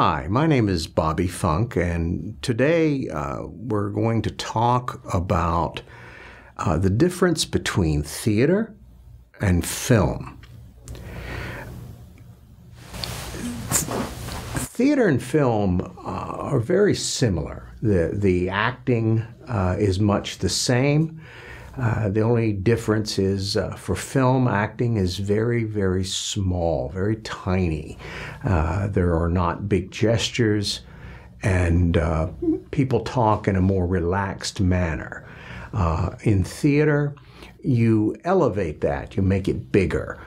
Hi, my name is Bobby Funk, and today uh, we're going to talk about uh, the difference between theater and film. Theater and film uh, are very similar. The, the acting uh, is much the same. Uh, the only difference is uh, for film, acting is very, very small, very tiny. Uh, there are not big gestures, and uh, people talk in a more relaxed manner. Uh, in theater, you elevate that, you make it bigger,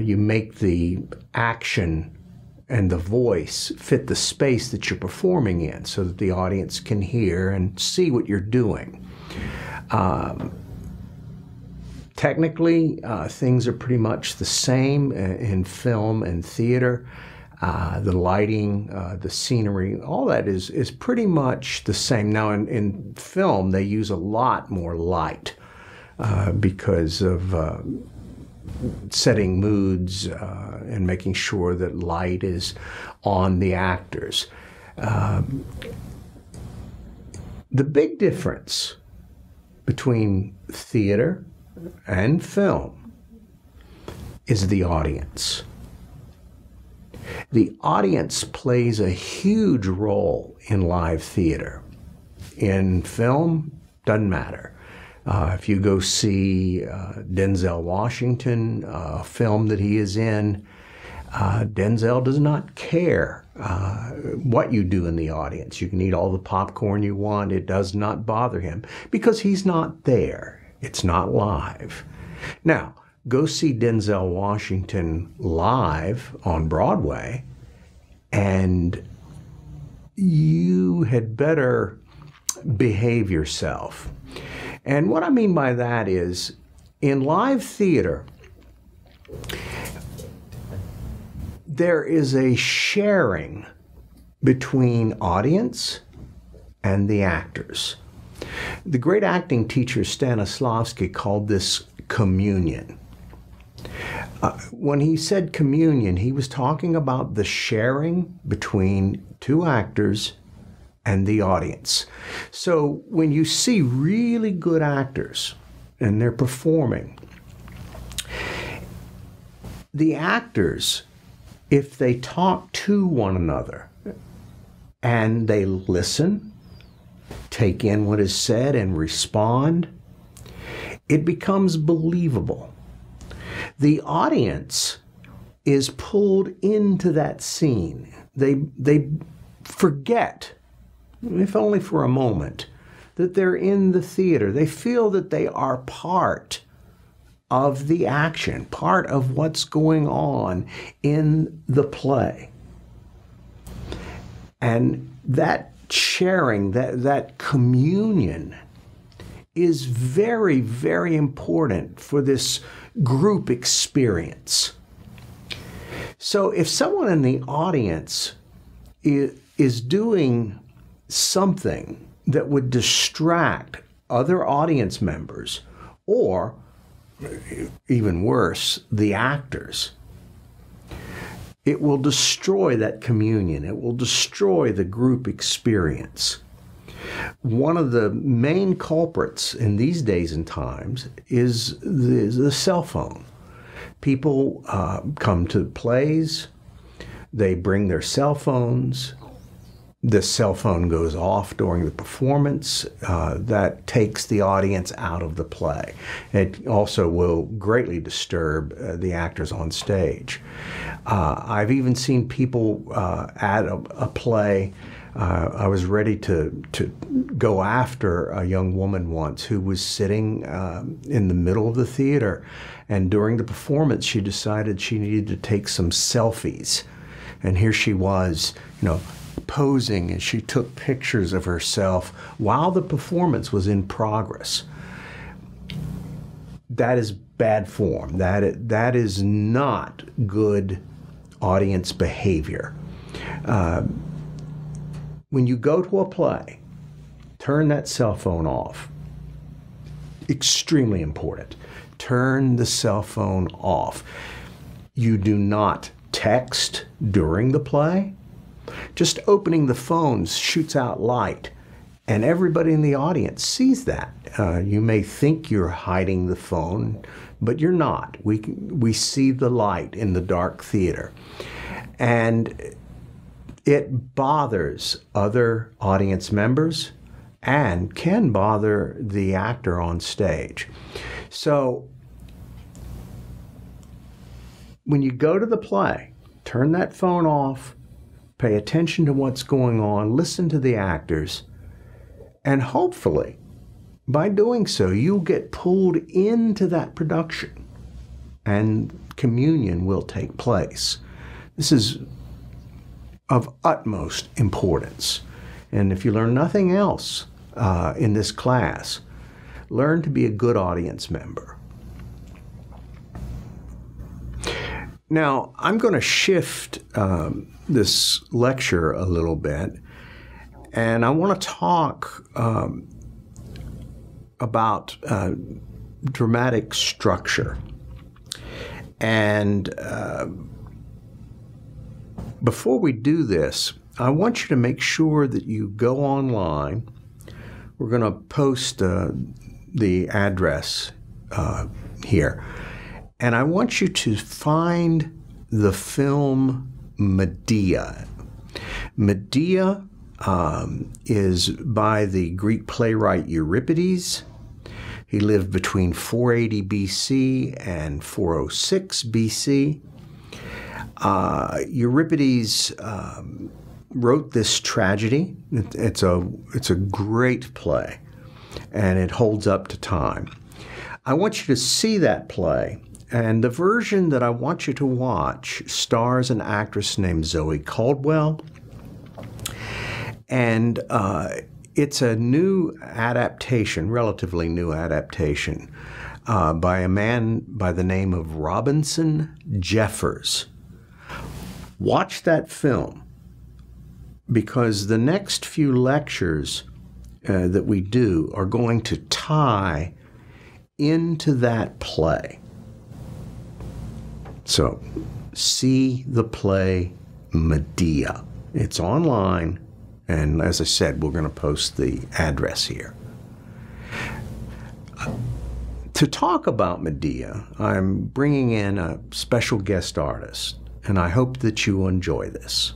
you make the action and the voice fit the space that you're performing in so that the audience can hear and see what you're doing. Um, technically, uh, things are pretty much the same in film and theater. Uh, the lighting, uh, the scenery, all that is is pretty much the same. Now, in, in film, they use a lot more light uh, because of uh, setting moods uh, and making sure that light is on the actors. Um, the big difference between theater and film is the audience. The audience plays a huge role in live theater. In film, doesn't matter. Uh, if you go see uh, Denzel Washington, uh, a film that he is in, uh, Denzel does not care uh, what you do in the audience. You can eat all the popcorn you want, it does not bother him because he's not there. It's not live. Now, go see Denzel Washington live on Broadway, and you had better behave yourself. And what I mean by that is in live theater, there is a sharing between audience and the actors. The great acting teacher Stanislavski called this communion. Uh, when he said communion, he was talking about the sharing between two actors and the audience. So when you see really good actors and they're performing, the actors, if they talk to one another and they listen, take in what is said, and respond, it becomes believable. The audience is pulled into that scene. They, they forget if only for a moment, that they're in the theater. They feel that they are part of the action, part of what's going on in the play. And that sharing, that, that communion, is very, very important for this group experience. So if someone in the audience is, is doing something that would distract other audience members or even worse, the actors. It will destroy that communion. It will destroy the group experience. One of the main culprits in these days and times is the, the cell phone. People uh, come to plays, they bring their cell phones, the cell phone goes off during the performance. Uh, that takes the audience out of the play. It also will greatly disturb uh, the actors on stage. Uh, I've even seen people uh, at a, a play. Uh, I was ready to, to go after a young woman once who was sitting um, in the middle of the theater, and during the performance, she decided she needed to take some selfies. And here she was, you know, posing and she took pictures of herself while the performance was in progress. That is bad form. That, that is not good audience behavior. Uh, when you go to a play, turn that cell phone off. Extremely important. Turn the cell phone off. You do not text during the play Just opening the phones shoots out light, and everybody in the audience sees that. Uh, you may think you're hiding the phone, but you're not. We, we see the light in the dark theater. And it bothers other audience members and can bother the actor on stage. So when you go to the play, turn that phone off, pay attention to what's going on, listen to the actors, and hopefully, by doing so, you'll get pulled into that production and communion will take place. This is of utmost importance. And if you learn nothing else uh, in this class, learn to be a good audience member. Now, I'm going to shift um, this lecture a little bit, and I want to talk um, about uh, dramatic structure. And uh, before we do this, I want you to make sure that you go online. We're going to post uh, the address uh, here. And I want you to find the film Medea. Medea um, is by the Greek playwright Euripides. He lived between 480 BC and 406 BC. Uh, Euripides um, wrote this tragedy. It, it's a it's a great play, and it holds up to time. I want you to see that play, and the version that I want you to watch stars an actress named Zoe Caldwell, and uh, it's a new adaptation, relatively new adaptation. Uh, by a man by the name of Robinson Jeffers. Watch that film because the next few lectures uh, that we do are going to tie into that play. So, see the play Medea. It's online, and as I said, we're going to post the address here. To talk about Medea, I'm bringing in a special guest artist and I hope that you enjoy this.